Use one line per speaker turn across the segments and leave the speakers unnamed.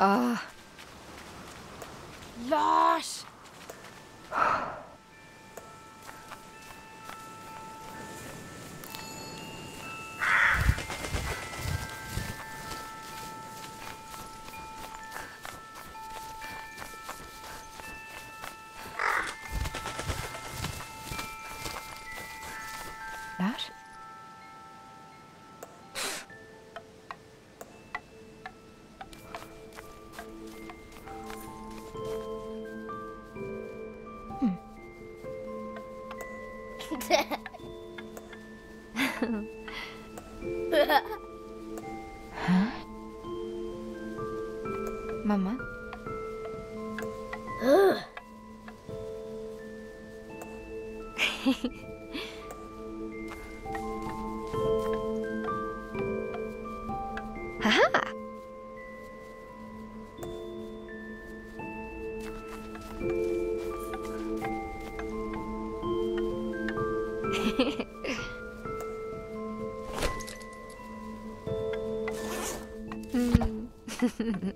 ああ。
よしフフフ。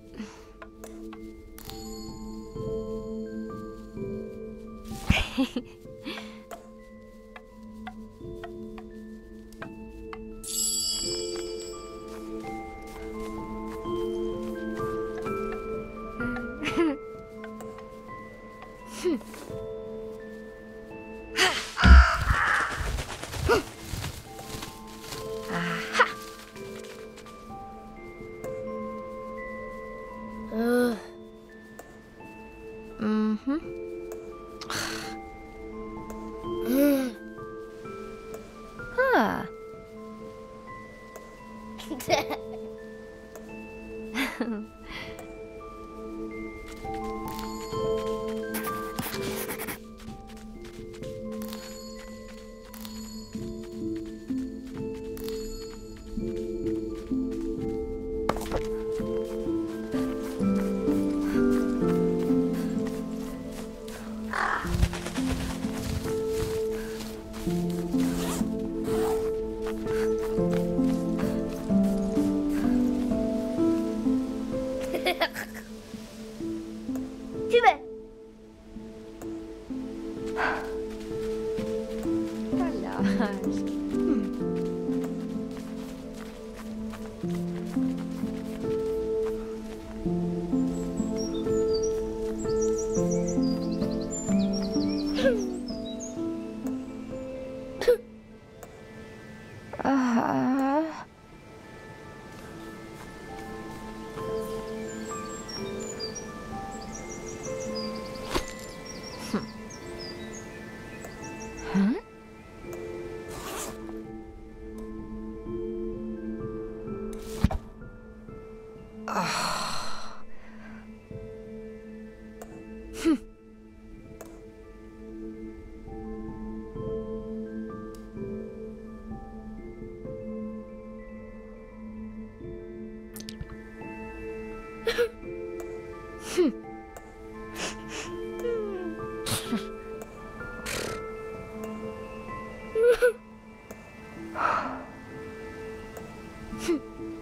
哼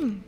あ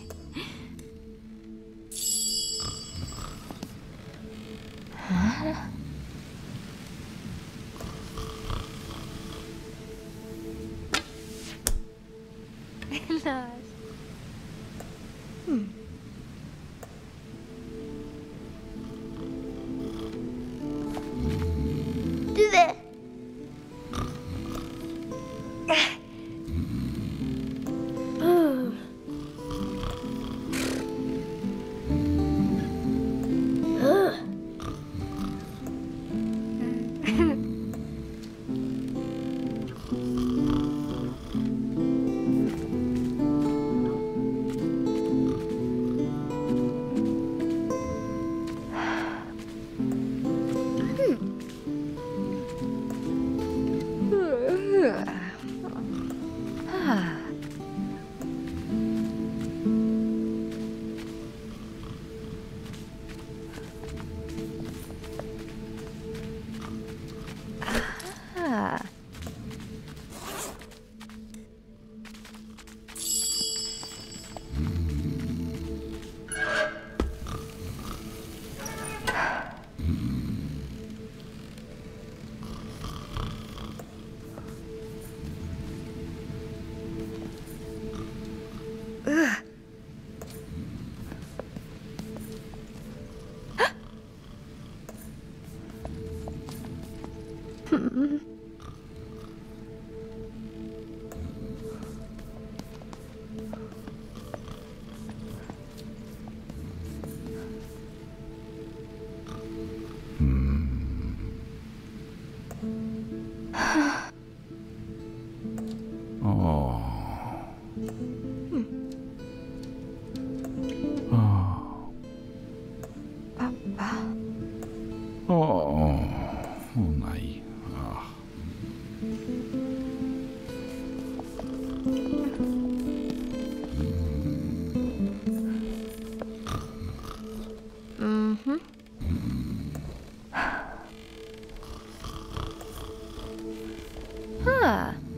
は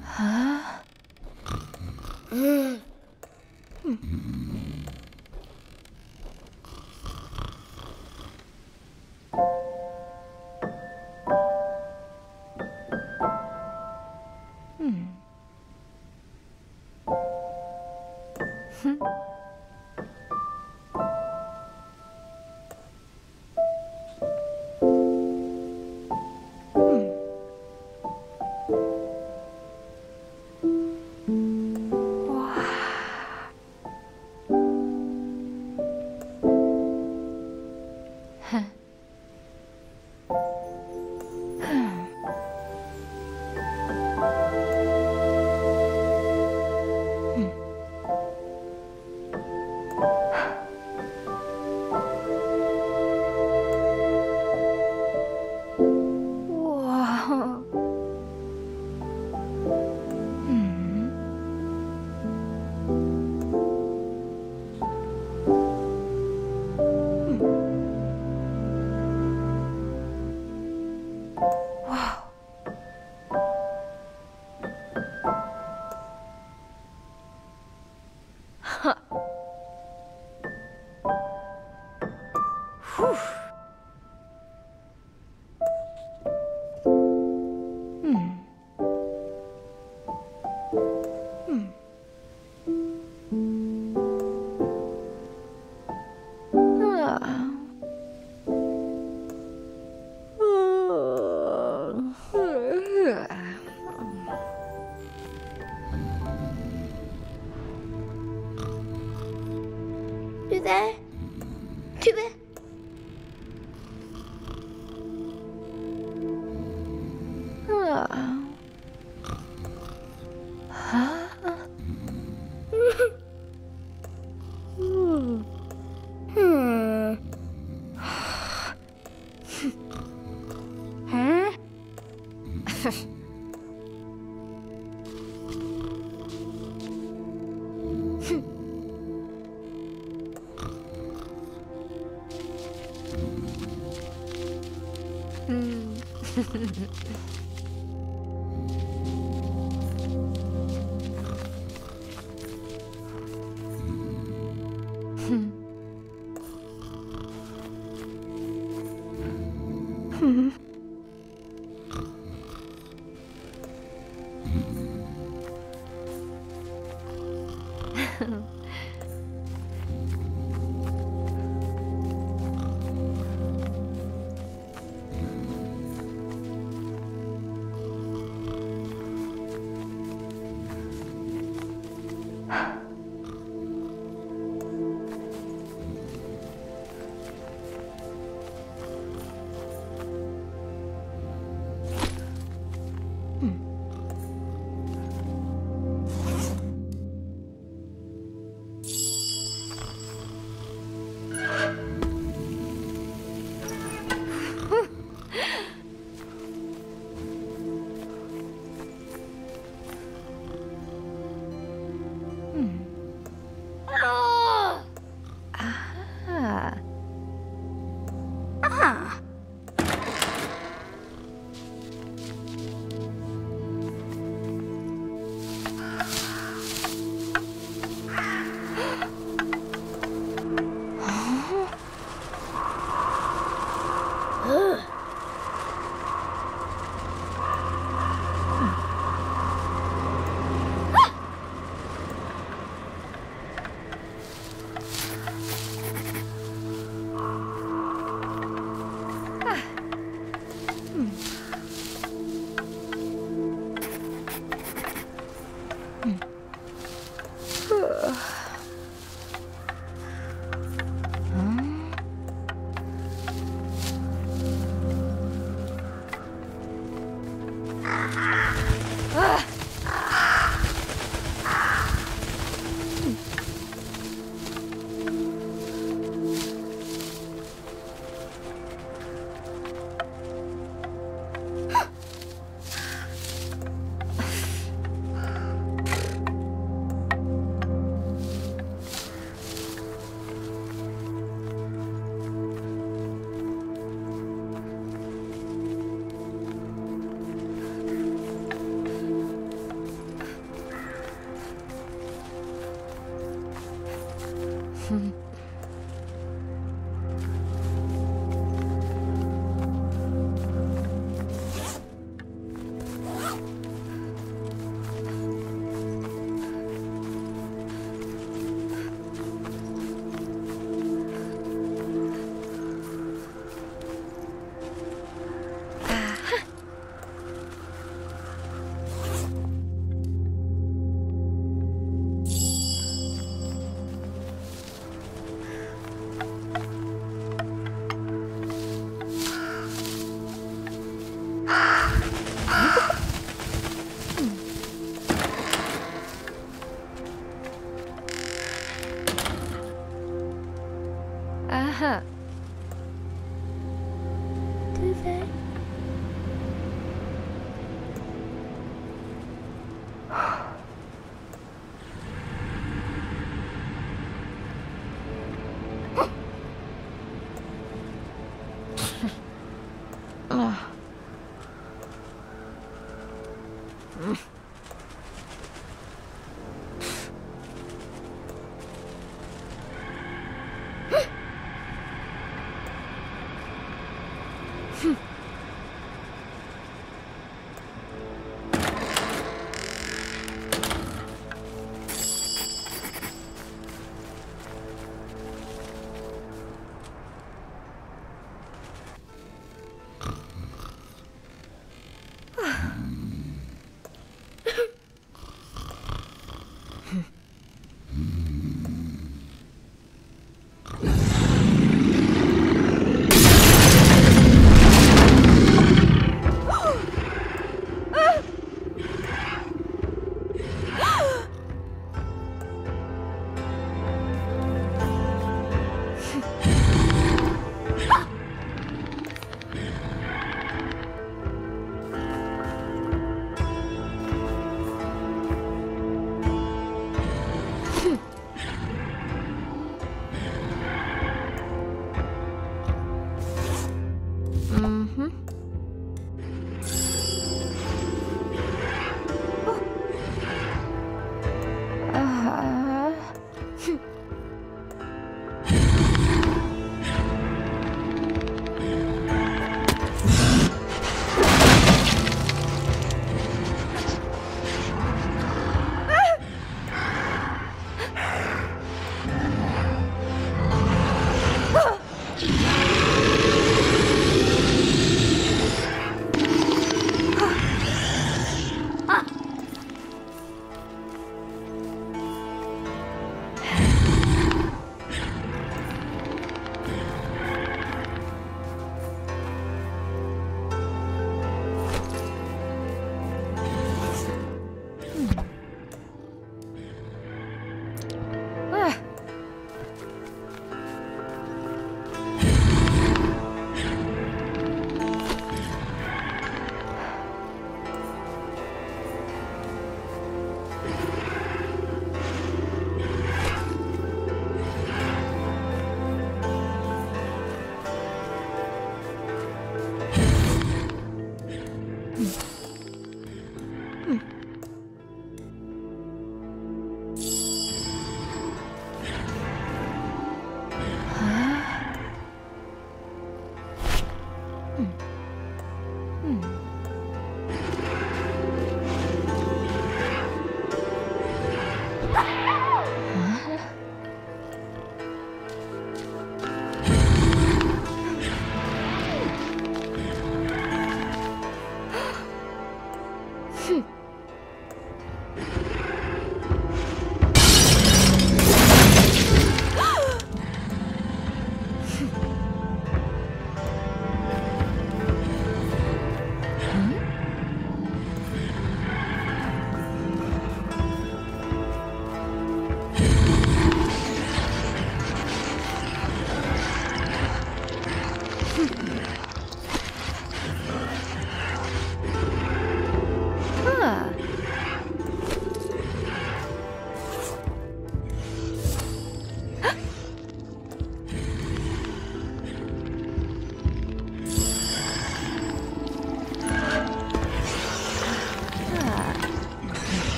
はあうん。ふん。わ
嗯 哼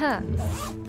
哼。